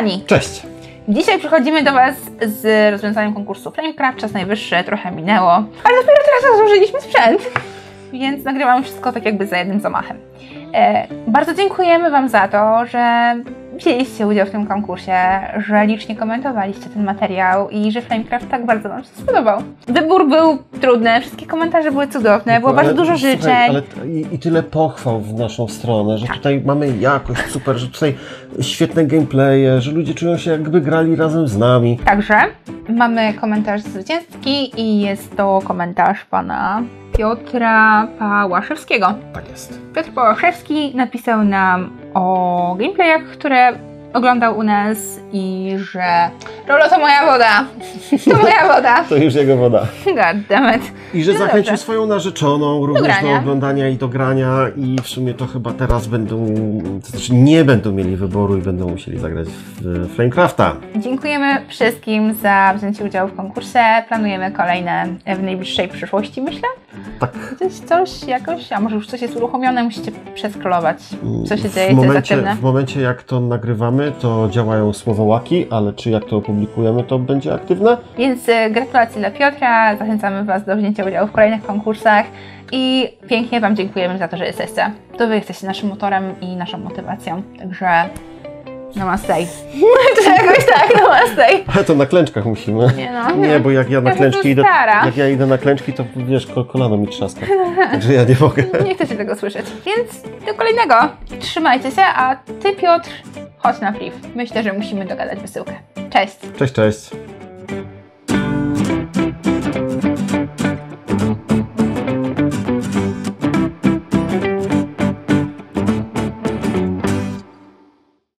kochani, Cześć! dzisiaj przychodzimy do Was z rozwiązaniem konkursu Flamecraft. Czas najwyższy, trochę minęło, ale dopiero teraz rozłożyliśmy sprzęt, więc nagrywamy wszystko tak jakby za jednym zamachem. E, bardzo dziękujemy Wam za to, że wzięliście udział w tym konkursie, że licznie komentowaliście ten materiał i że Flamecraft tak bardzo Wam się spodobał. Wybór był trudny, wszystkie komentarze były cudowne, było Ale bardzo dużo słuchaj, życzeń. Ale t- i, I tyle pochwał w naszą stronę, że Tak. tutaj mamy jakość super, że tutaj świetne gameplaye, że ludzie czują się jakby grali razem z nami. Także mamy komentarz zwycięski i jest to komentarz pana Piotra Pałaszewskiego. Tak jest. Piotr Pałaszewski napisał nam o gameplayach, które oglądał u nas i że Rolo to moja woda, to moja woda. To już jego woda. Goddammit. I że No zachęcił dobrze. swoją narzeczoną również do, grania. oglądania i do grania i w sumie to chyba teraz będą, to znaczy nie będą mieli wyboru i będą musieli zagrać w Flamecrafta. Dziękujemy wszystkim za wzięcie udziału w konkursie. Planujemy kolejne w najbliższej przyszłości, myślę. Tak. Jest coś jakoś, a może już coś jest uruchomione, musicie przeskrolować, co się dzieje, w co jest momencie, aktywne. w momencie jak to nagrywamy, to działają słowołaki, ale czy jak to opublikujemy, to będzie aktywne? Więc e, gratulacje dla Piotra, zachęcamy Was do wzięcia udziału w kolejnych konkursach i pięknie Wam dziękujemy za to, że jesteście. To Wy jesteście naszym motorem i naszą motywacją, także namaste. Czy jakoś tak, namaste. Ale to na klęczkach musimy. Nie no. Nie, bo jak ja na Ja klęczki idę, jak ja idę na klęczki, to wiesz, ko- kolano mi trzaska. Także ja nie mogę. Nie chcecie tego słyszeć. Więc do kolejnego. Trzymajcie się, a Ty Piotr, chodź na priv. Myślę, że musimy dogadać wysyłkę. Cześć! Cześć, cześć.